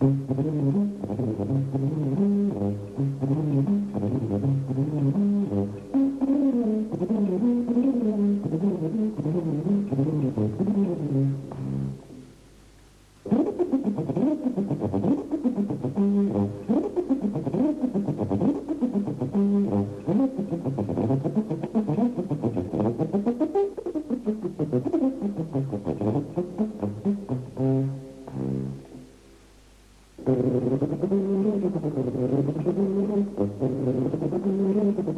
Thank.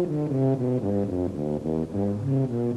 Thank you.